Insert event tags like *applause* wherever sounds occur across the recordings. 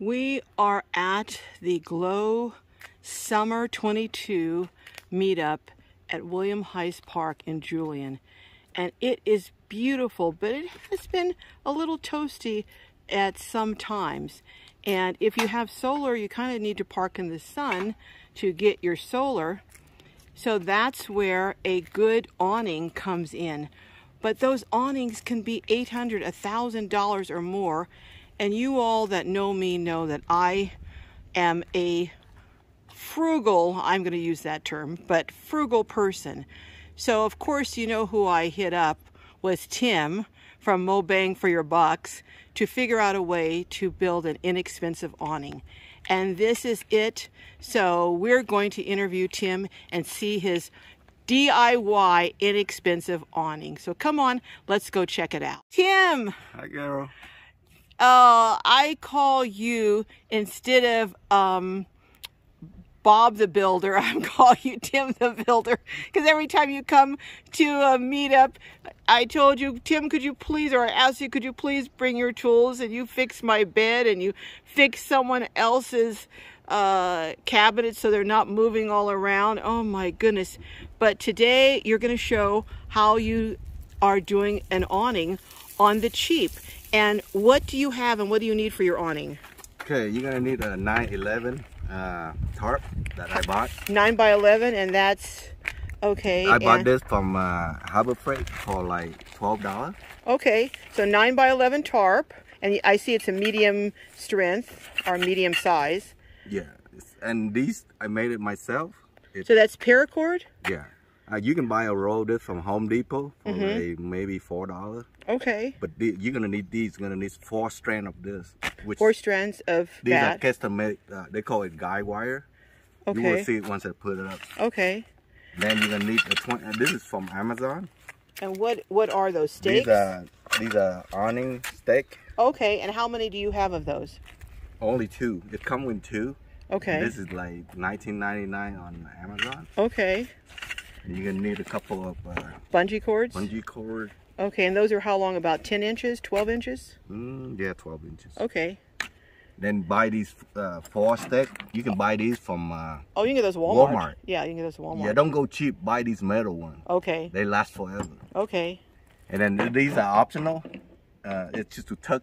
We are at the Glow Summer 22 meetup at William Heise Park in Julian. And it is beautiful, but it has been a little toasty at some times. And if you have solar, you kind of need to park in the sun to get your solar. So that's where a good awning comes in. But those awnings can be $800, $1,000 or more and you all that know me know that I am a frugal, I'm going to use that term, but frugal person. So, of course, you know who I hit up was Tim from Mo Bang for Your Bucks to figure out a way to build an inexpensive awning. And this is it. So, we're going to interview Tim and see his DIY inexpensive awning. So, come on, let's go check it out. Tim! Hi, Carol uh, I call you instead of um, Bob the Builder, *laughs* I'm call you Tim the Builder because every time you come to a meetup, I told you, Tim, could you please, or I asked you, could you please bring your tools and you fix my bed and you fix someone else's uh, so they're not moving all around. Oh my goodness. But today you're going to show how you are doing an awning on the cheap. And what do you have and what do you need for your awning? Okay, you're gonna need a 911 uh, tarp that I bought. 9 by 11 and that's okay. I bought this from uh, Harbor Freight for like $12. Okay, so 9 by 11 tarp and I see it's a medium strength or medium size. Yeah, and these I made it myself. It, so that's paracord? Yeah. Uh, you can buy a roll of this from Home Depot for mm -hmm. like maybe four dollars. Okay. But you're gonna need these. You're gonna need four strands of this. Which four strands of these that. are custom made. Uh, they call it guy wire. Okay. You will see it once I put it up. Okay. Then you're gonna need a twenty. Uh, this is from Amazon. And what what are those stakes? These are these are awning stake. Okay. And how many do you have of those? Only two. It come with two. Okay. This is like 19.99 on Amazon. Okay. And you're gonna need a couple of uh, bungee cords. Bungee cord. Okay, and those are how long? About 10 inches, 12 inches? Mm, yeah, 12 inches. Okay. Then buy these uh, four stick. You can buy these from uh, Oh, you can get those Walmart. Walmart. Yeah, you can get those Walmart. Yeah, don't go cheap. Buy these metal ones. Okay. They last forever. Okay. And then these are optional. Uh, it's just to tuck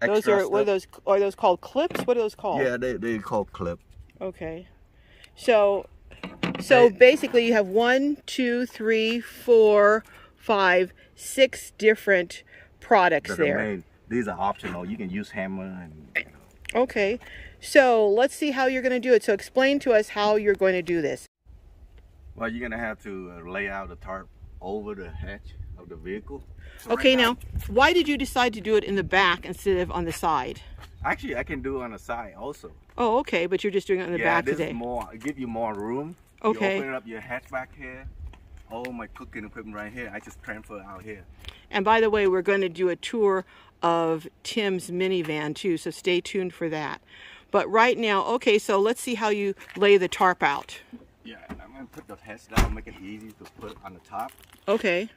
Those are, stuff. what are those, are those called clips? What are those called? Yeah, they, they called clip. Okay. So so basically you have one, two, three, four, five, six different products there. Made, these are optional. You can use hammer and Okay. So let's see how you're going to do it. So explain to us how you're going to do this. Well, you're going to have to uh, lay out the tarp over the hatch of the vehicle. So okay, right now, now, why did you decide to do it in the back instead of on the side? Actually, I can do it on the side also. Oh, okay, but you're just doing it on the yeah, back this. Is more, give you more room. Okay. You open up your hatch back here. All my cooking equipment right here. I just transfer out here. And by the way, we're going to do a tour of Tim's minivan too, so stay tuned for that. But right now, okay, so let's see how you lay the tarp out. Yeah, I'm going to put the hatch down, make it easy to put on the top. Okay.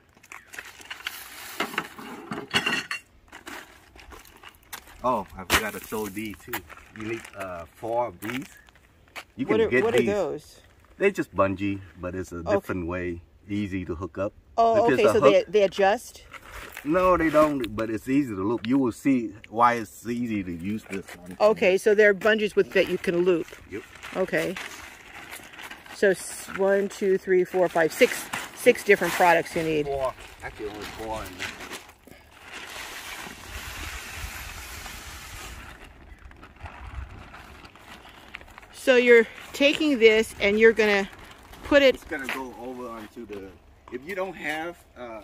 Oh, I forgot to show these too. You need uh, four of these. You can what are, get what these. are those? They just bungee, but it's a okay. different way, easy to hook up. Oh, okay, so they, they adjust? No, they don't, but it's easy to loop. You will see why it's easy to use this one. Okay, so there are bungees with that you can loop. Yep. Okay. So one, two, three, four, five, six, six different products you need. Four. Actually, only four. So you're taking this and you're gonna put it. It's gonna go onto the. If you don't have uh,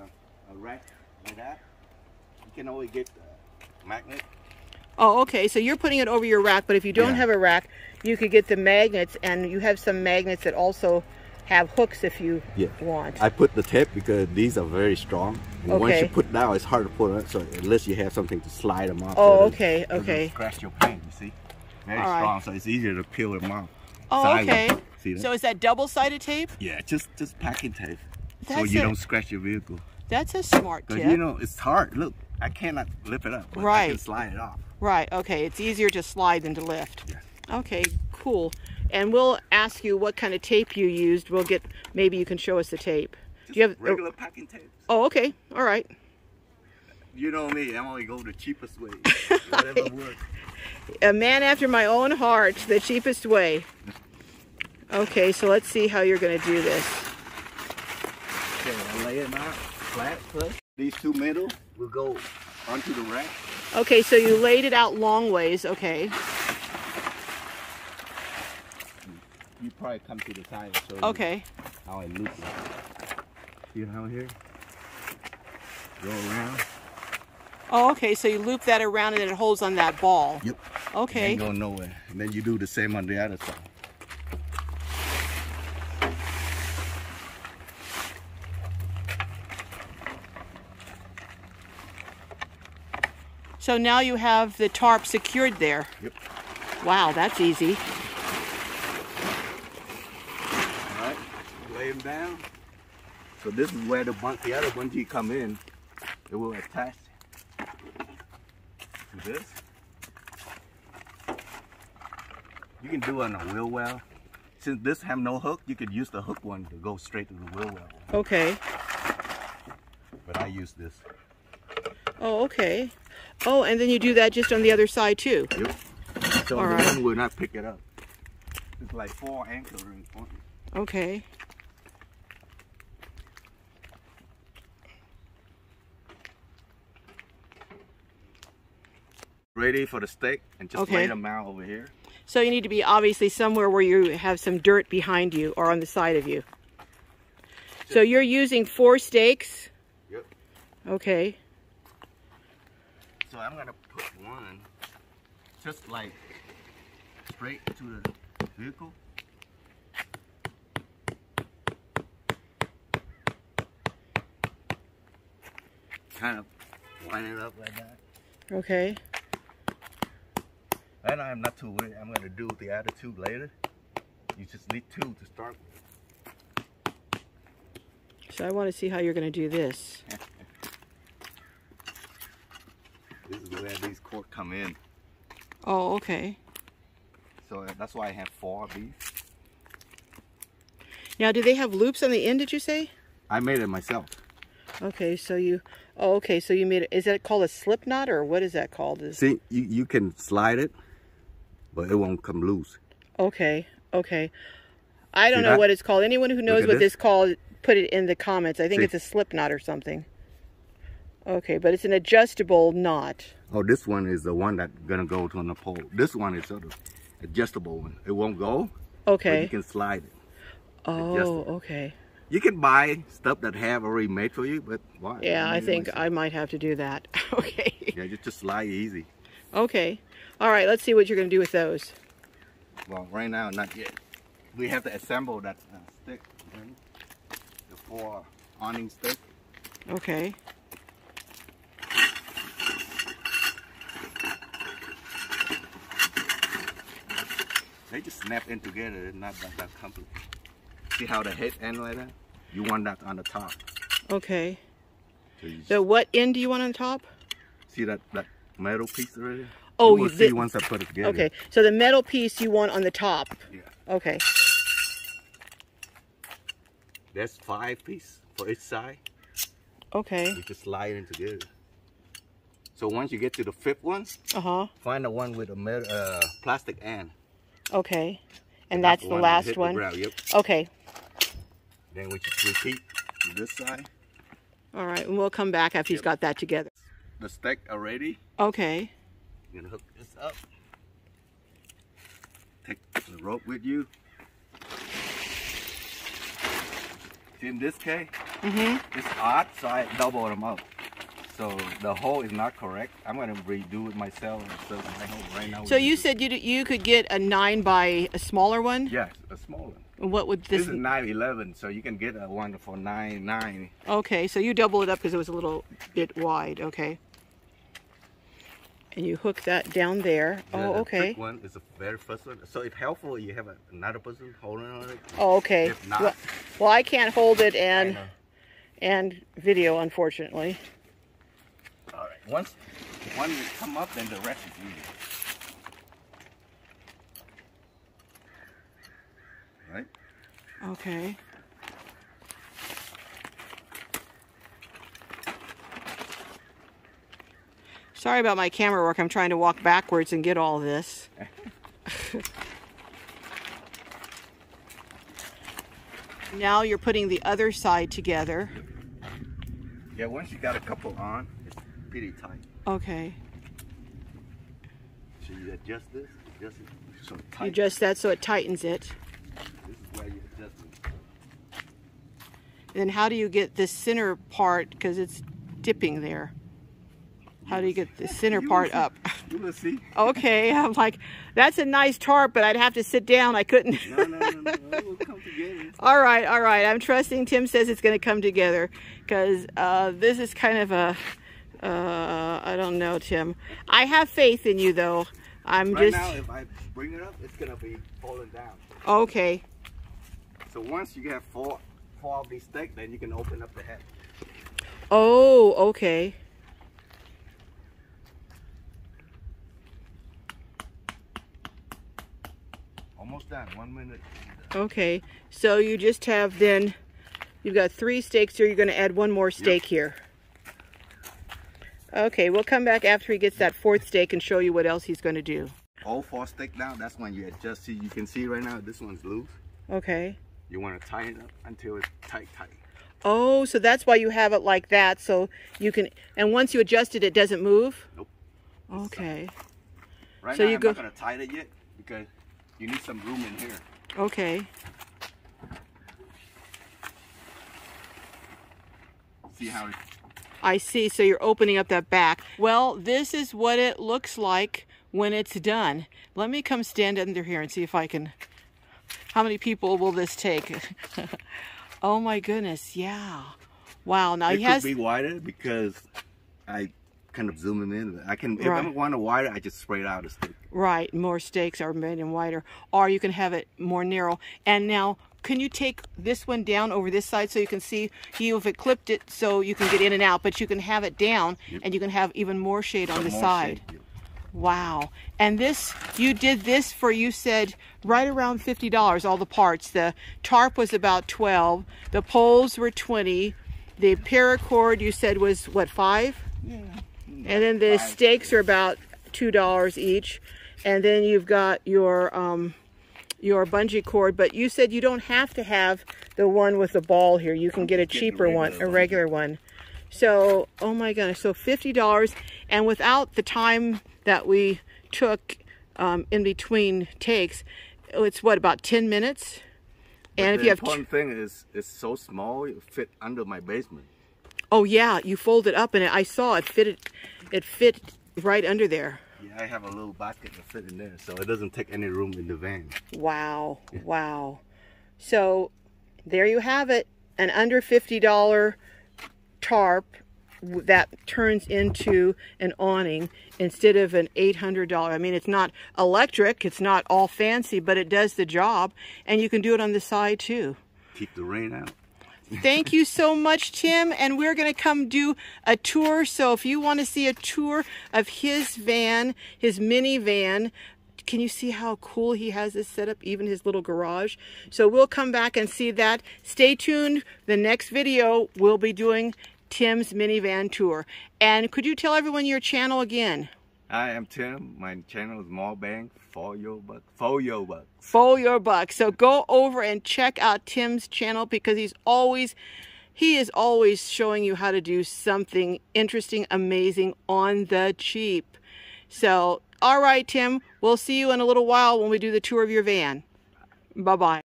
a rack like that, you can always get the magnet. Oh, okay. So you're putting it over your rack, but if you don't yeah. have a rack, you could get the magnets, and you have some magnets that also have hooks if you yeah. want. I put the tip because these are very strong. And okay. once you put down, it's hard to pull it, so unless you have something to slide them off. Oh, okay, okay. Scratch your paint, you see? Very All strong, right. so it's easier to peel them off. Oh, okay. See that? So is that double-sided tape? Yeah, just just packing tape, That's so you a, don't scratch your vehicle. That's a smart tip. You know, it's hard. Look, I cannot lift it up. But I Right. can slide it off. Right, okay. It's easier to slide than to lift. Yes. Okay, cool. And we'll ask you what kind of tape you used. We'll get, maybe you can show us the tape. Just Do you have, oh regular packing tape. oh, okay, all right. You know me. I'm only go the cheapest way. *laughs* Whatever works. A man after my own heart, the cheapest way. *laughs* Okay, so let's see how you're going to do this. Okay, I lay it out flat first. These two middle will go onto the rack. Okay, so you laid it out long ways, okay. You probably come to the side. So Okay, How I loop it. See how here? Go around. oh, okay, so you loop that around and it holds on that ball. Yep. Okay, Ain't going nowhere. And then you do the same on the other side. So now you have the tarp secured there. Yep. Wow, that's easy. All right. Lay them down. So this is where the bun the other bungee come in. It will attach to this. You can do it on a wheel well. Since this have no hook, you could use the hook one to go straight to the wheel well. Okay. But I use this. Oh, okay. Oh, and then you do that just on the other side too. Yep. So All the right. one will not pick it up. It's like four anchors in front. Okay. Ready for the stake and just Okay. lay them out over here. So you need to be obviously somewhere where you have some dirt behind you or on the side of you. So you're using four stakes? Yep. Okay. So I'm gonna put one just like straight to the vehicle. Kind of line it up like that. Okay. And I'm not too worried. I'm gonna do the other two later. You just need two to start with. So I want to see how you're going to do this. This is where these cords come in. Oh, okay. So uh, that's why I have four of these. Now, do they have loops on the end, did you say? I made it myself. Okay, so you, oh, okay, so you made it, is that called a slip knot or what is that called? Is, See, you, you can slide it, but it won't come loose. okay, okay. I don't See know that? what it's called. Anyone who knows what this. this called, put it in the comments. I think See? it's a slip knot or something. Okay, but it's an adjustable knot. Oh, this one is the one that's gonna go to the pole. This one is sort of adjustable one. It won't go, Okay. you can slide it. Oh, adjustable. okay. You can buy stuff that have already made for you, but why? Yeah, I think. I might have to do that. *laughs* okay. Yeah, just just slide easy. Okay. All right, let's see what you're going to do with those. Well, right now, not yet. We have to assemble that uh, stick, the four awning stick. Okay. They just snap in together. It's not that, that complicated. See how the head end like that? You want that on the top. Okay. So you just So what end do you want on the top? see that, that metal piece already? Oh, you will you see once I put it together. Okay. So the metal piece you want on the top. Yeah. Okay. There's five pieces for each side. Okay. You just slide it together. So once you get to the fifth one, Uh-huh. find the one with a metal, uh, plastic end. Okay. And that's the one last the one. ground, Yep. Okay. Then we just repeat this side. All right. And we'll come back after he's got that together. The stick already. Okay. You're gonna hook this up. Take the rope with you. See, in this case, Mm-hmm. it's odd, so I double them up. So the hole is not correct. I'm gonna redo it myself. So my hole right now. So you said you you could get a 9 by a smaller one? Yes, a small one. What would This, this is 911, so you can get a one for nine nine. Okay, so you double it up because it was a little bit wide. Okay. And you hook that down there. The- Oh, the okay. thick one is the very first one. So if helpful, you have another person holding on it. Oh, okay. If not- well, well, I can't hold it and and video, unfortunately. Once one come up, then the rest is easy. Right? Okay. Sorry about my camera work. I'm trying to walk backwards and get all this. *laughs* now you're putting the other side together. Yeah, once you got a couple on, pretty tight. Okay. So you adjust this, adjust it so You adjust that so it tightens it. This is where you adjust it. And then how do you get this center part, because it's dipping there? How do you get the center *laughs* part see. up? You will see. *laughs* Okay, I'm like, that's a nice tarp, but I'd have to sit down. I couldn't. No, no, no, no. It will come together. *laughs* all right, all right. I'm trusting Tim says it's going to come together because uh, this is kind of a, uh, I don't know, Tim. I have faith in you, though. I'm Right just, now, if I bring it up, it's gonna be falling down. okay. So once you have four, four of these sticks, then you can open up the head. Oh, okay. Almost done. One minute. Okay. So you just have then, you've got three stakes here. You're going to add one more stake here. Okay, we'll come back after he gets that fourth stake and show you what else he's going to do. All four stick down. That's when you adjust. See, you can see right now this one's loose. Okay. You want to tighten it up until it's tight, tight. Oh, so that's why you have it like that, so you can, and once you adjust it, it doesn't move? Nope. Okay, Right So now, you I'm go- not gonna tighten it yet because you need some room in here. okay. See how it I see, so you're opening up that back. Well, this is what it looks like when it's done. Let me come stand under here and see if I can, how many people will this take? *laughs* oh my goodness, yeah. Wow, now it he could be wider because I kind of zoom them in. I can if I want it wider, I just spray it out a stick. right, more steaks are made in wider, or you can have it more narrow. And now, can you take this one down over this side so you can see, you if it clipped it so you can get in and out, but you can have it down and you can have even more shade on the side. shade. Wow. And this, you did this for, you said, right around $50, all the parts. The tarp was about 12 The poles were 20 The paracord, you said, was, what, 5 Yeah. And then the Five. stakes are about $2 each. And then you've got your, um, your bungee cord. But you said you don't have to have the one with the ball here. You can get a cheaper one, a regular one. So, oh my goodness, so $50 and without the time that we took um, in between takes, it's what, about 10 minutes? But And if you have, important thing is it's so small it fit under my basement. oh yeah, you fold it up and it, I saw it fitted, it fit right under there. Yeah, I have a little basket to fit in there, so it doesn't take any room in the van. Wow, wow. So there you have it, an under $50 tarp that turns into an awning instead of an $800. I mean, it's not electric, it's not all fancy, but it does the job, and you can do it on the side too. Keep the rain out. Thank you so much, Tim. And we're going to come do a tour. So if you want to see a tour of his van, his minivan, can you see how cool he has this set up, even his little garage? So we'll come back and see that. Stay tuned. The next video, we'll be doing Tim's minivan tour. And could you tell everyone your channel again? I am Tim. My channel is Mo Bang for your buck. For your buck. for your buck. So go over and check out Tim's channel because he's always he is always showing you how to do something interesting, amazing on the cheap. So, all right, Tim, we'll see you in a little while when we do the tour of your van. Bye-bye.